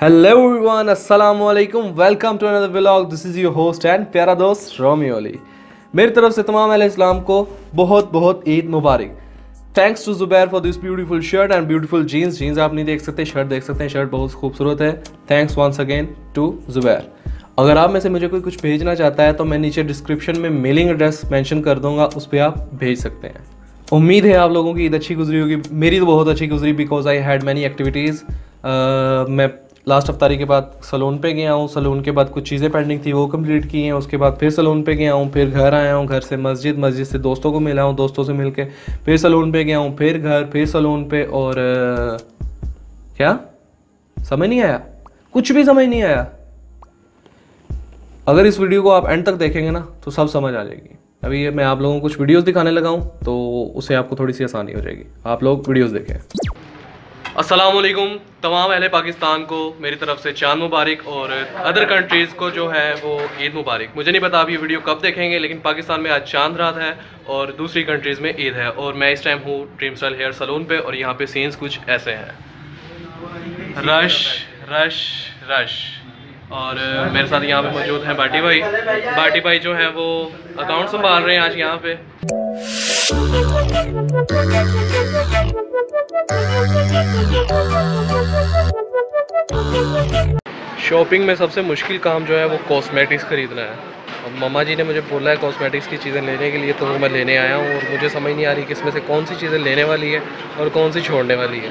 Hello everyone, assalamu alaikum. Welcome to another vlog. This is your host and प्यारा दोस्त रोमी ओली मेरी तरफ़ से तमाम अहले इस्लाम को बहुत बहुत ईद मुबारक। Thanks to Zubair for this beautiful shirt and beautiful jeans jeans आप नहीं देख सकते शर्ट देख सकते हैं। शर्ट बहुत खूबसूरत है। Thanks once again to Zubair अगर आप में से मुझे कोई कुछ भेजना चाहता है तो मैं नीचे डिस्क्रिप्शन में मेलिंग एड्रेस मेंशन कर दूँगा उस पर आप भेज सकते हैं। उम्मीद है आप लोगों की ईद अच्छी गुजरी होगी। मेरी तो बहुत अच्छी गुजरी because I had many activities मैं लास्ट अफ्तारी के बाद सलून पे गया हूँ। सलून के बाद कुछ चीज़ें पेंडिंग थी वो कंप्लीट की हैं। उसके बाद फिर सलून पे गया हूँ फिर घर आया हूँ। घर से मस्जिद मस्जिद से दोस्तों को मिला हूँ दोस्तों से मिल के फिर सलून पे गया हूँ फिर घर फिर सलून पे और अ, क्या? समझ नहीं आया? कुछ भी समझ नहीं आया। अगर इस वीडियो को आप एंड तक देखेंगे ना तो सब समझ आ जाएगी। अभी मैं आप लोगों को कुछ वीडियोस दिखाने लगा हूँ तो उससे आपको थोड़ी सी आसानी हो जाएगी। आप लोग वीडियोस देखें। अस्सलाम वालेकुम तमाम अहले पाकिस्तान को मेरी तरफ़ से चाँद मुबारक और अदर कंट्रीज़ को जो है वो ईद मुबारक। मुझे नहीं पता आप ये वीडियो कब देखेंगे, लेकिन पाकिस्तान में आज चाँद रात है और दूसरी कंट्रीज़ में ईद है। और मैं इस टाइम हूँ ड्रीम स्टाइल हेयर सलून पे और यहाँ पे सीन्स कुछ ऐसे हैं। रश रश रश और मेरे साथ यहाँ पे मौजूद हैं बाटी भाई। बाटी भाई जो है वो अकाउंट संभाल रहे हैं आज यहाँ पे। शॉपिंग में सबसे मुश्किल काम जो है वो कॉस्मेटिक्स खरीदना है। अब मम्मा जी ने मुझे बोला है कॉस्मेटिक्स की चीज़ें लेने के लिए तो वो मैं लेने आया हूँ और मुझे समझ नहीं आ रही कि इसमें से कौन सी चीज़ें लेने वाली है और कौन सी छोड़ने वाली है।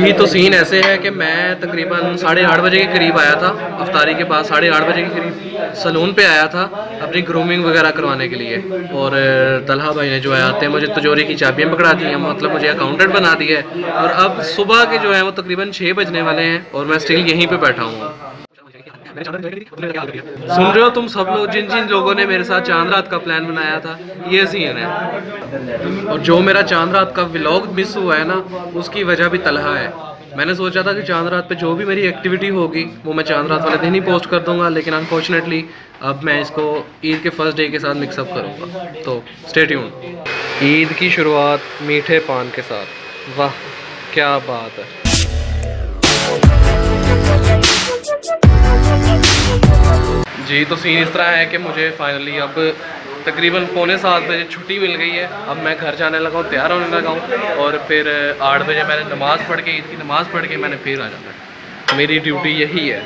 जी तो सीन ऐसे है कि मैं तकरीबन साढ़े आठ बजे के करीब आया था, अफ्तारी के बाद साढ़े आठ बजे के करीब सलून पे आया था अपनी ग्रूमिंग वगैरह करवाने के लिए। और तलहा भाई ने जो है, आते हैं मुझे तिजोरी की चाबियाँ पकड़ा दी हैं मतलब मुझे अकाउंटेंट बना दिया है और अब सुबह के जो है, वो तकरीबन छः बजने वाले हैं और मैं स्टिल यहीं पर बैठा हूँ। सुन रहे हो तुम सब लोग, जिन जिन लोगों ने मेरे साथ चाँद रात का प्लान बनाया था, ये सीन है। और जो मेरा चाँद रात का व्लॉग मिस हुआ है ना, उसकी वजह भी तलहा है। मैंने सोचा था कि चाँद रात पे जो भी मेरी एक्टिविटी होगी, वो मैं चाँद रात वाले दिन ही पोस्ट कर दूँगा, लेकिन अनफॉर्चुनेटली अब मैं इसको ईद के फ़र्स्ट डे के साथ मिक्सअप करूँगा। तो स्टेट ईद की शुरुआत मीठे पान के साथ। वाह, क्या बात है। जी तो सीन इस तरह है कि मुझे फाइनली अब तकरीबन पौने सात बजे छुट्टी मिल गई है। अब मैं घर जाने लगा हूँ, तैयार होने लगा हूँ और फिर आठ बजे मैंने नमाज़ पढ़ के, ईद की नमाज़ पढ़ के मैंने फिर आ जाना मेरी ड्यूटी यही है।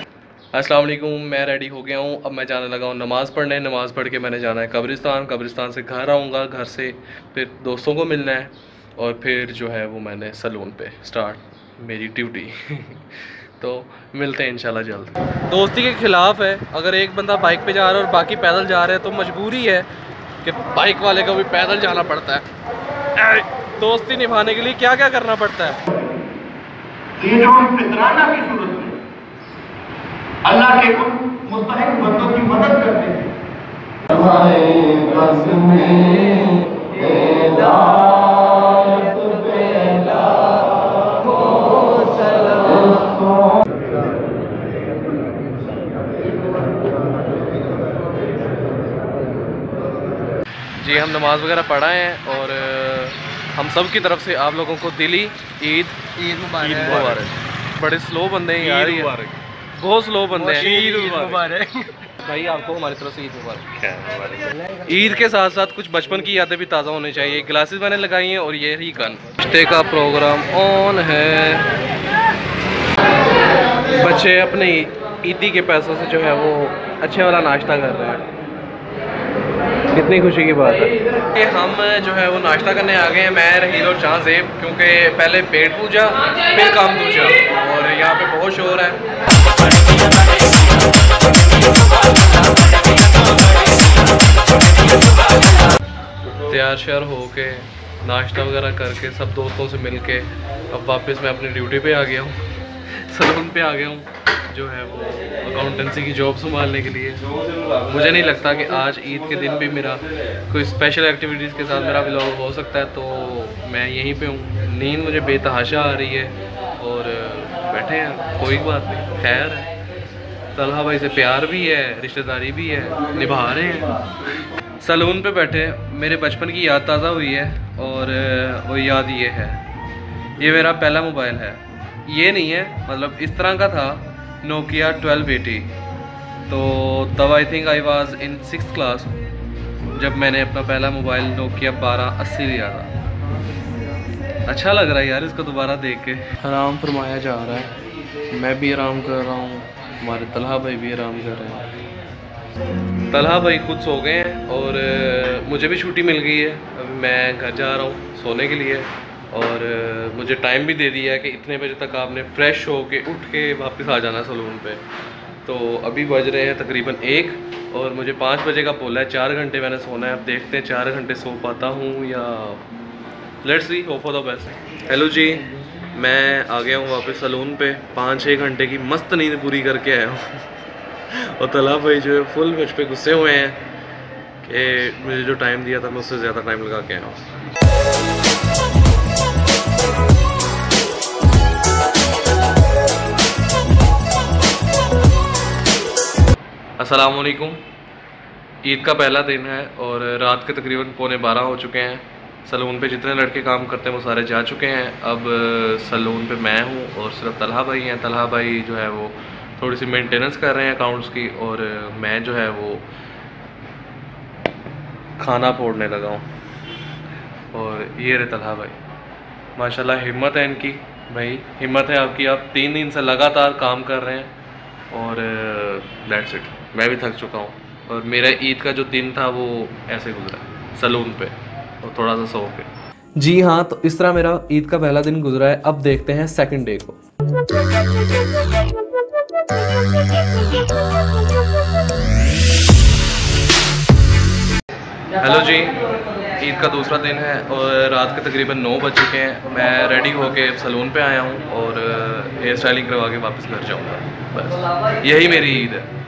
अस्सलाम वालेकुम, मैं रेडी हो गया हूँ। अब मैं जाने लगा हूँ नमाज़ पढ़ने। नमाज़ पढ़ के मैंने जाना है कब्रिस्तान। कब्रिस्तान से घर आऊँगा, घर से फिर दोस्तों को मिलना है और फिर जो है वो मैंने सलून पे स्टार्ट मेरी ड्यूटी तो मिलते हैं इंशाल्लाह जल्द। दोस्ती के खिलाफ है। अगर एक बंदा बाइक पे जा रहा है और बाकी पैदल जा रहे हैं तो मजबूरी है कि बाइक वाले को भी पैदल जाना पड़ता है। दोस्ती निभाने के लिए क्या क्या करना पड़ता है? ये जो फितराना की सूरत में अल्लाह के उन मुस्तहिक बंदों की मदद करते हैं। नमाज़ वगैरह पढ़ा है और हम सब की तरफ़ से आप लोगों को दिली ईद ईद मुबारक। बड़े स्लो बंदे हैं यार ये। बहुत स्लो बंदे हैं। ईद मुबारक। भाई आपको हमारी तरफ़ से ईद मुबारक। ईद के साथ साथ कुछ बचपन की यादें भी ताज़ा होनी चाहिए। ग्लासेस मैंने लगाई हैं और ये ही गन। रिश्ते का प्रोग्राम ऑन है। बच्चे अपने ईदी के पैसों से जो है वो अच्छे वाला नाश्ता कर रहे हैं। कितनी खुशी की बात है? हम जो है वो नाश्ता करने आ गए हैं, मैं, रहील और जहाँ जेब, क्योंकि पहले पेट पूजा, फिर काम दूजा और यहाँ पे बहुत शोर है। तैयार श्यार होके, नाश्ता वगैरह करके, सब दोस्तों से मिल के अब वापस मैं अपनी ड्यूटी पे आ गया हूँ सलून पे आ गया हूँ। जो है वो अकाउंटेंसी की जॉब संभालने के लिए। मुझे नहीं लगता कि आज ईद के दिन भी मेरा कोई स्पेशल एक्टिविटीज़ के साथ मेरा व्लॉग हो सकता है तो मैं यहीं पे हूँ। नींद मुझे बेतहाशा आ रही है और बैठे हैं, कोई बात नहीं, खैर है। तलहा भाई से प्यार भी है, रिश्तेदारी भी है, निभा रहे हैं। सलून पे बैठे मेरे बचपन की याद ताज़ा हुई है और वो याद ये है। ये मेरा पहला मोबाइल है। ये नहीं है मतलब इस तरह का था नोकिया ट्वेल्व एटी तो तब I think I was in six class जब मैंने अपना पहला मोबाइल नोकिया बारह अस्सी लिया था। अच्छा लग रहा है यार इसको दोबारा देख के। आराम फरमाया जा रहा है। मैं भी आराम कर रहा हूँ। हमारे तलहा भाई भी आराम कर रहे हैं। तलहा भाई खुद सो गए हैं और मुझे भी छुट्टी मिल गई है। अभी मैं घर जा रहा हूँ सोने के लिए। और मुझे टाइम भी दे दिया है कि इतने बजे तक आपने फ्रेश हो के उठ के वापस आ जाना सलून पे। तो अभी बज रहे हैं तकरीबन एक और मुझे पाँच बजे का बोला है, चार घंटे मैंने सोना है। अब देखते हैं चार घंटे सो पाता हूँ या let's see hope for the best hello जी, मैं आ गया हूँ वापस सलून पे। पाँच छः घंटे की मस्त नींद पूरी करके आया हूँ। और तला भाई जो है फुल मुझ पर गुस्से हुए हैं कि मुझे जो टाइम दिया था, मैं उससे ज़्यादा टाइम लगा के आया हूँ। असलकुम ईद का पहला दिन है और रात के तकरीबन पौने बारह हो चुके हैं। सलून पे जितने लड़के काम करते हैं, वो सारे जा चुके हैं। अब सलून पे मैं हूँ और सिर्फ़ तलहा भाई हैं। तलहा भाई जो है वो थोड़ी सी मेंटेनेंस कर रहे हैं अकाउंट्स की और मैं जो है वो खाना फोड़ने लगा हूँ। और ये रहे तलहा भाई। माशाल्लाह हिम्मत है इनकी। भाई, हिम्मत है आपकी। आप तीन दिन से लगातार काम कर रहे हैं और दैट्स इट मैं भी थक चुका हूँ। और मेरा ईद का जो दिन था वो ऐसे गुजरा सलून पे और थोड़ा सा सो के। जी हाँ तो इस तरह मेरा ईद का पहला दिन गुजरा है। अब देखते हैं सेकंड डे को। हेलो जी ईद का दूसरा दिन है और रात के तकरीबन नौ बज चुके हैं। मैं रेडी होके सलून पे आया हूँ और हेयर स्टाइलिंग करवा के वापस घर जाऊँगा। बस यही मेरी ईद है।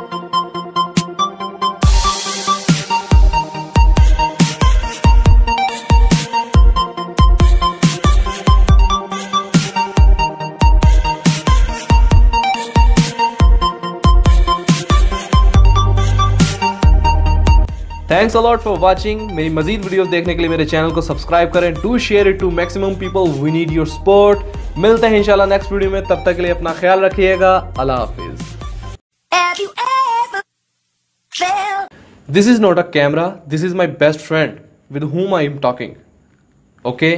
थैंक्स अलॉट फॉर वॉचिंग मेरी मजीद वीडियोस देखने के लिए मेरे चैनल को सब्सक्राइब करें. Do share it to maximum people we need your support मिलते हैं इंशाल्लाह नेक्स्ट वीडियो में. तब तक के लिए अपना ख्याल रखिएगा. अल्लाह हाफिज. This is not a camera, this is my best friend with whom I am talking. Okay?